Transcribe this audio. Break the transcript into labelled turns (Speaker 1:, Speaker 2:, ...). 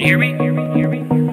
Speaker 1: Can me? hear me? Um,